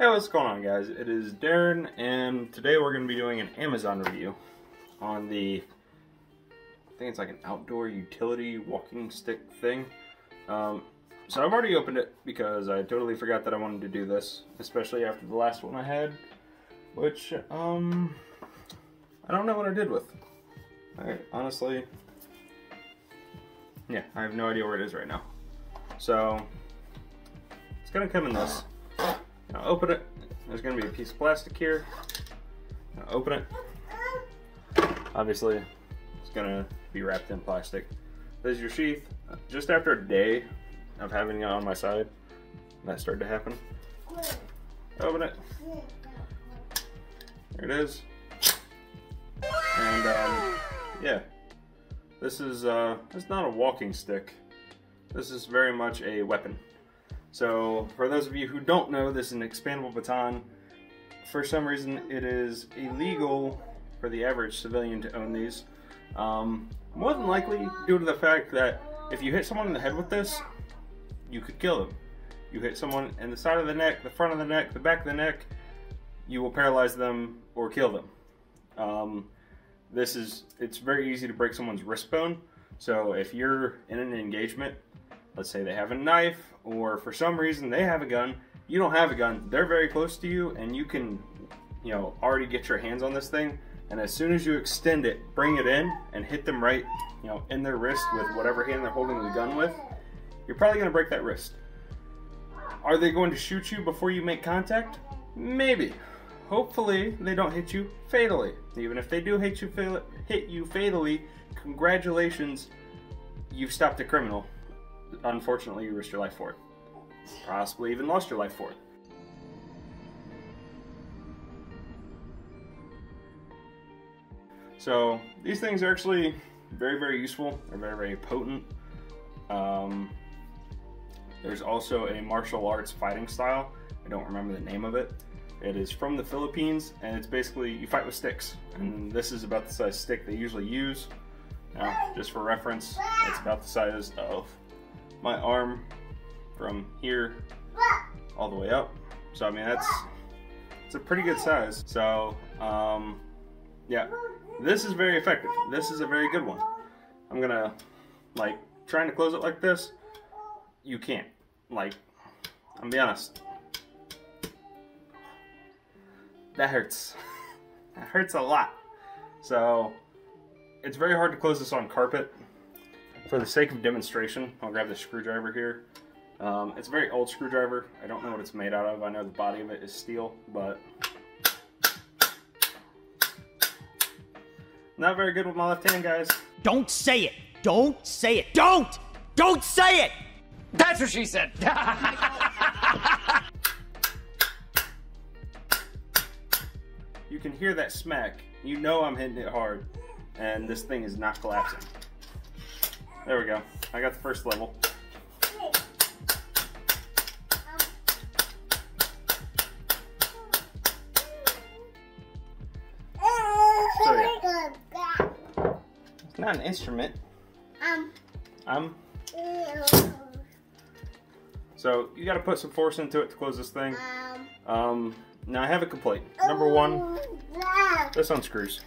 Hey, what's going on guys? It is Darren and today we're going to be doing an Amazon review on the I think it's like an outdoor utility walking stick thing. Um, so I've already opened it because I totally forgot that I wanted to do this, especially after the last one I had, which um, I don't know what I did with. I honestly, yeah, I have no idea where it is right now. So it's gonna come in this. Now open it. There's gonna be a piece of plastic here. Now open it. Obviously, it's gonna be wrapped in plastic. There's your sheath. Just after a day of having it on my side, that started to happen. Open it. There it is. And um, yeah, this is uh, it's not a walking stick. This is very much a weapon. So for those of you who don't know, this is an expandable baton. For some reason, it is illegal for the average civilian to own these. Um, more than likely due to the fact that if you hit someone in the head with this, you could kill them. You hit someone in the side of the neck, the front of the neck, the back of the neck, you will paralyze them or kill them. Um, this is, it's very easy to break someone's wrist bone. So if you're in an engagement, let's say they have a knife or for some reason they have a gun, you don't have a gun, they're very close to you and you can, you know, already get your hands on this thing. And as soon as you extend it, bring it in and hit them right, you know, in their wrist with whatever hand they're holding the gun with, you're probably gonna break that wrist. Are they going to shoot you before you make contact? Maybe. Hopefully they don't hit you fatally. Even if they do hit you, hit you fatally, congratulations, you've stopped a criminal unfortunately you risked your life for it. Possibly even lost your life for it. So these things are actually very, very useful. They're very, very potent. Um, there's also a martial arts fighting style. I don't remember the name of it. It is from the Philippines, and it's basically you fight with sticks. And this is about the size stick they usually use. Now, just for reference, it's about the size of my arm from here all the way up. So I mean that's it's a pretty good size. So um, yeah, this is very effective. This is a very good one. I'm gonna like trying to close it like this. You can't. Like, I'm be honest. That hurts. that hurts a lot. So it's very hard to close this on carpet for the sake of demonstration, I'll grab the screwdriver here. Um, it's a very old screwdriver. I don't know what it's made out of. I know the body of it is steel, but not very good with my left hand, guys. Don't say it. Don't say it. Don't! Don't say it! That's what she said. you can hear that smack. You know I'm hitting it hard, and this thing is not collapsing. There we go. I got the first level. So yeah. It's not an instrument. Um. Um. So you got to put some force into it to close this thing. Um. Now I have a complaint. Number one, this unscrews.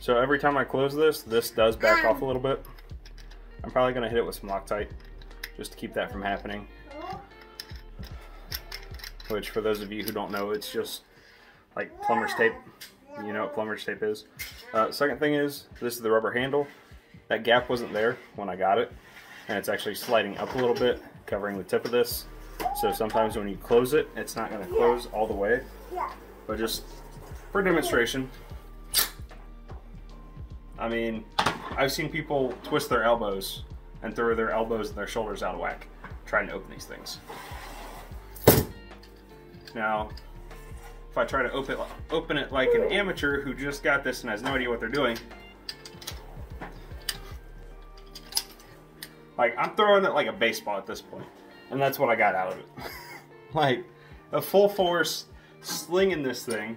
So every time I close this, this does back off a little bit. I'm probably going to hit it with some Loctite just to keep that from happening. Which, for those of you who don't know, it's just like plumber's tape. You know what plumber's tape is. Uh, second thing is, this is the rubber handle. That gap wasn't there when I got it. And it's actually sliding up a little bit, covering the tip of this. So sometimes when you close it, it's not going to close all the way. But just for demonstration, I mean, I've seen people twist their elbows and throw their elbows and their shoulders out of whack trying to open these things. Now, if I try to open, open it like an amateur who just got this and has no idea what they're doing, like I'm throwing it like a baseball at this point, and that's what I got out of it. like a full force slinging this thing,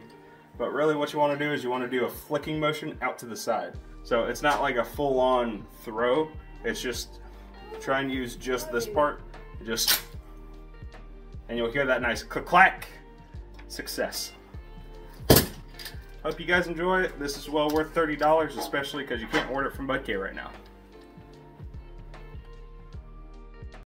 but really what you want to do is you want to do a flicking motion out to the side. So it's not like a full-on throw. It's just try and use just this part. Just and you'll hear that nice click-clack. Success. Hope you guys enjoy it. This is well worth $30, especially because you can't order it from Budk right now.